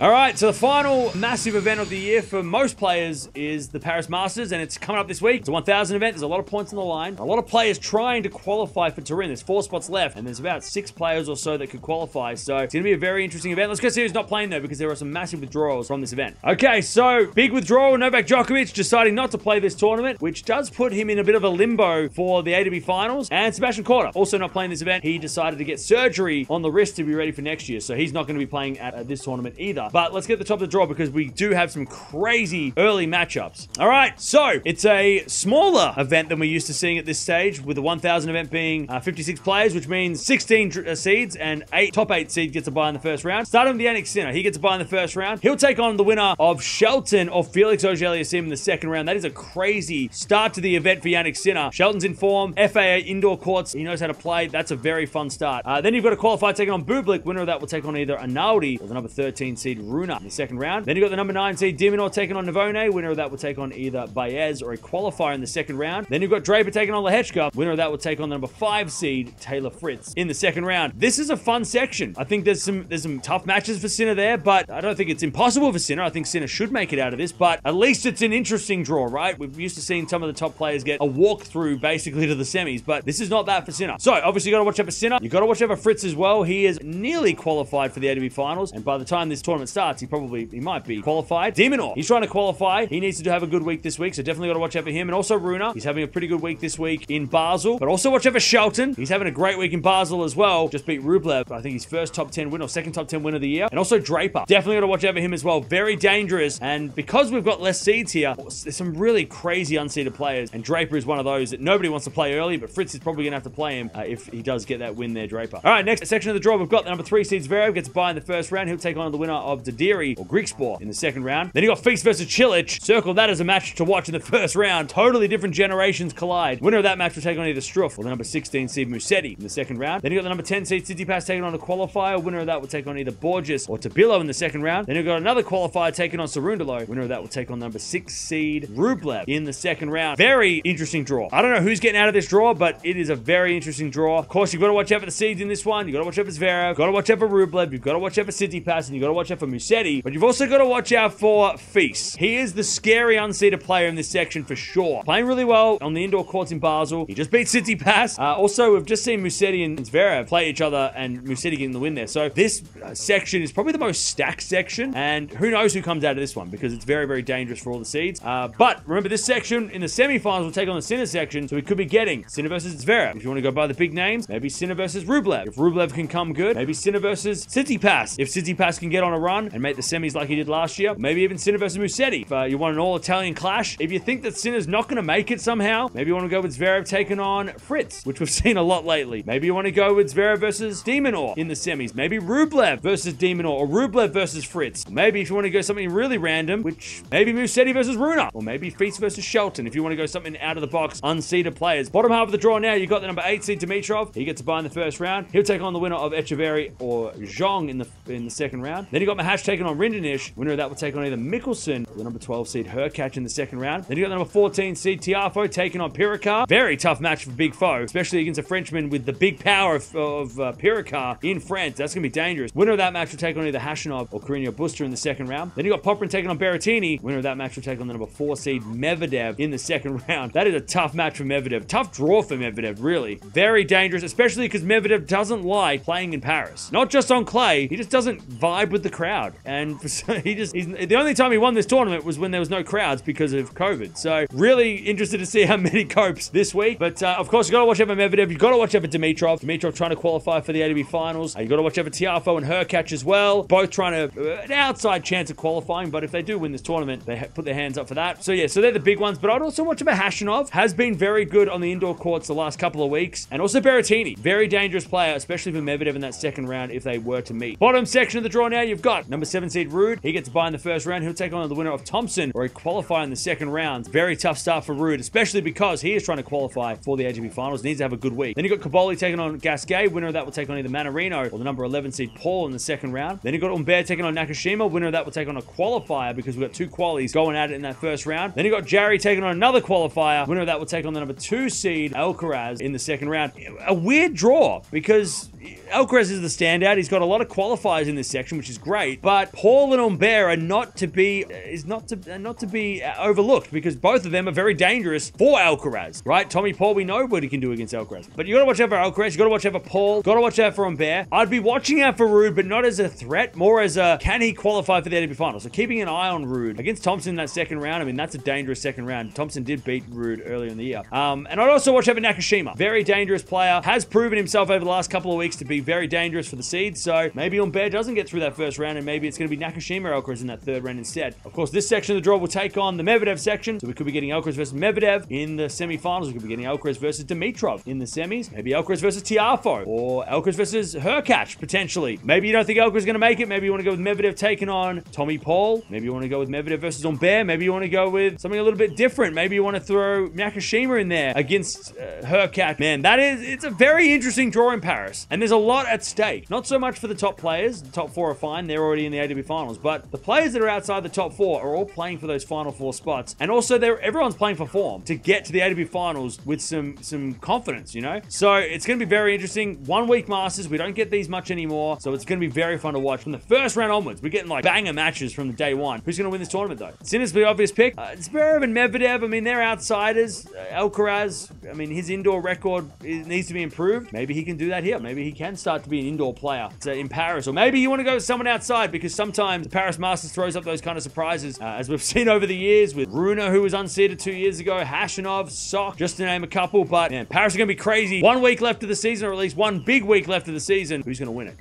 All right, so the final massive event of the year for most players is the Paris Masters, and it's coming up this week. It's a 1,000 event. There's a lot of points on the line. A lot of players trying to qualify for Turin. There's four spots left, and there's about six players or so that could qualify. So it's going to be a very interesting event. Let's go see who's not playing though, because there are some massive withdrawals from this event. Okay, so big withdrawal. Novak Djokovic deciding not to play this tournament, which does put him in a bit of a limbo for the ATP finals. And Sebastian Korda also not playing this event. He decided to get surgery on the wrist to be ready for next year, so he's not going to be playing at this tournament either. But let's get the top of the draw because we do have some crazy early matchups. All right, so it's a smaller event than we're used to seeing at this stage, with the 1,000 event being uh, 56 players, which means 16 uh, seeds and eight top eight seed gets a buy in the first round. Starting with Jannik Sinner, he gets a buy in the first round. He'll take on the winner of Shelton or Felix Auger-Aliassime in the second round. That is a crazy start to the event for Jannik Sinner. Shelton's in form, FAA indoor courts. He knows how to play. That's a very fun start. Uh, then you've got a qualifier taking on Bublik. Winner of that will take on either Arnaldi or the number 13 seed Rune in the second round. Then you've got the number 9 seed de Minaur taking on Navone. Winner of that will take on either Baez or a qualifier in the second round. Then you've got Draper taking on Lehechka. Winner of that will take on the number 5 seed Taylor Fritz in the second round. This is a fun section. I think there's some there's some tough matches for Sinner there, but I don't think it's impossible for Sinner. I think Sinner should make it out of this, but at least it's an interesting draw, right? We've used to seeing some of the top players get a walkthrough basically to the semis, but this is not that for Sinner. So obviously you got to watch out for Sinner. You got to watch out for Fritz as well. He is nearly qualified for the ATP finals, and by the time this tournament starts, he probably he might be qualified. de Minaur, he's trying to qualify. He needs to have a good week this week, so definitely got to watch out for him. And also Rune, he's having a pretty good week this week in Basel, but also watch out for Shelton. He's having a great week in Basel as well. Just beat Rublev. I think his first top 10 win or second top 10 win of the year. And also Draper. Definitely got to watch out for him as well. Very dangerous. And because we've got less seeds here, there's some really crazy unseeded players. And Draper is one of those that nobody wants to play early, but Fritz is probably going to have to play him uh, if he does get that win there, Draper. All right, next section of the draw, we've got the number three seeds Zverev gets by in the first round. He'll take on the winner of Didiri or Griekspoor in the second round. Then you got Fils versus Cilic. Circle that as a match to watch in the first round. Totally different generations collide. Winner of that match will take on either Struff or the number 16 seed Musetti in the second round. Then you got the number 10 seed Tsitsipas taking on a qualifier. Winner of that will take on either Borges or Tabilo in the second round. Then you've got another qualifier taking on Cerundolo. Winner of that will take on number 6 seed Rublev in the second round. Very interesting draw. I don't know who's getting out of this draw, but it is a very interesting draw. Of course, you've got to watch out for the seeds in this one. You've got to watch out for Zverev. You've got to watch out for Rublev. You've got to watch out for Tsitsipas. And you've got to watch out for Musetti. But you've also got to watch out for Fils. He is the scary unseeded player in this section for sure. Playing really well on the indoor courts in Basel. He just beat Tsitsipas. Uh, also, we've just seen Musetti and Zverev play each other and Musetti getting the win there. So this uh, section is probably the most stacked section. And who knows who comes out of this one because it's very, very dangerous for all the seeds. Uh, but remember, this section in the semifinals will take on the Sinner section. So we could be getting Sinner versus Zverev. If you want to go by the big names, maybe Sinner versus Rublev. If Rublev can come good, maybe Sinner versus Tsitsipas. If Tsitsipas can get on a run and make the semis like he did last year, maybe even Sinner versus Musetti. If uh, you want an all-Italian clash, if you think that Sinner's not going to make it somehow, maybe you want to go with Zverev taking on Fritz, which we've seen a lot lately. Maybe you want to go with Zverev versus de Minaur in the semis. Maybe Rublev versus de Minaur or Rublev versus Fritz. Or maybe if you want to go something really random, which maybe Musetti versus Rune, or maybe Fils versus Shelton. If you want to go something out of the box, unseeded players. Bottom half of the draw now, you've got the number eight seed Dimitrov. He gets a buy in the first round. He'll take on the winner of Etcheverry or Zhang in the in the second round. Then you got Machac taking on Rinderknech. Winner of that will take on either Michelsen the number 12 seed Hurkacz in the second round. Then you got the number 14 seed Tiafoe taking on Perricard. Very tough match for Big Foe, especially against a Frenchman with the big power of, of uh, in France. That's going to be dangerous. Winner of that match will take on either Khachanov or Carreño Busta in the second round. Then you got Popyrin taking on Berrettini. Winner of that match will take on the number 4 seed Medvedev in the second round. That is a tough match for Medvedev. Tough draw for Medvedev, really. Very dangerous, especially because Medvedev doesn't like playing in Paris. Not just on clay, he just doesn't vibe with the crowd. And he just, the only time he won this tournament was when there was no crowds because of COVID. So really interested to see how many copes this week. But uh, of course, you got to watch out for Medvedev. you got to watch out for Dimitrov. Dimitrov trying to qualify for the ATP finals. You got to watch out for Tiafoe and Hurkacz as well. Both trying to, uh, an outside chance of qualifying. But if they do win this tournament, they put their hands up for that. So yeah, so they're the big ones. But I'd also watch out for Khachanov. Has been very good on the indoor courts the last couple of weeks. And also Berrettini. Very dangerous player, especially for Medvedev in that second round if they were to meet. Bottom section of the draw now, you've got number seven seed Ruud, He gets a buy in the first round. He'll take on the winner of Thompson or a qualifier in the second round. Very tough start for Ruud, especially because he is trying to qualify for the ATP finals. Needs to have a good week. Then you got Cobolli taking on Gasquet. Winner of that will take on either Mannarino or the number 11 seed Paul in the second round. Then you got Humbert taking on Nakashima. Winner of that will take on a qualifier because we've got two qualies going at it in that first round. Then you got Jarry taking on another qualifier. Winner of that will take on the number two seed Alcaraz in the second round. A weird draw because Alcaraz is the standout. He's got a lot of qualifiers in this section, which is great. But Paul and Humbert are not to be is not to not to be overlooked because both of them are very dangerous for Alcaraz, right? Tommy Paul, we know what he can do against Alcaraz, but you got to watch out for Alcaraz. You got to watch out for Paul. Got to watch out for Humbert. I'd be watching out for Ruud, but not as a threat, more as a can he qualify for the ATP final? So keeping an eye on Ruud against Thompson in that second round. I mean, that's a dangerous second round. Thompson did beat Ruud earlier in the year. Um, and I'd also watch out for Nakashima. Very dangerous player. Has proven himself over the last couple of weeks to be very dangerous for the seeds. So maybe Humbert doesn't get through that first round, and maybe it's going to be Nakashima Alcaraz in that third round instead. Of course, this section of the draw will take on the Medvedev section. So we could be getting Alcaraz versus Medvedev in the semifinals. We could be getting Alcaraz versus Dimitrov in the semis. Maybe Alcaraz versus Tiafoe or Alcaraz versus Hurkacz potentially. Maybe you don't think Alcaraz is going to make it. Maybe you want to go with Medvedev taking on Tommy Paul. Maybe you want to go with Medvedev versus Humbert. Maybe you want to go with something a little bit different. Maybe you want to throw Nakashima in there against uh, Hurkacz. Man, that is it's a very interesting draw in Paris, and there's a lot at stake. Not so much for the top players. The top four are fine; they're already in the ATP finals. But the players that are outside the top four are all playing for those final four spots, and also they're everyone's playing for form to get to the ATP finals with some some confidence. You know, so it's going to be very interesting. One week Masters, we don't get these much anymore, so it's going to be very fun to watch from the first round onwards. We're getting like banger matches from day one. Who's going to win this tournament though? Sinner's the obvious pick. Uh, and Medvedev. I mean, they're outsiders. Uh, Alcaraz. I mean, his indoor record needs to be improved. Maybe he can do that here. Maybe he can start to be an indoor player uh, in Paris, or maybe you want to go with someone outside because sometimes the Paris Masters throws up those kind of surprises, uh, as we've seen over the years with Rune, who was unseeded two years ago, Khachanov, Sock, just to name a couple. But man, Paris is going to be crazy. One week left of the season, or at least one big week left of the season. Who's going to win it?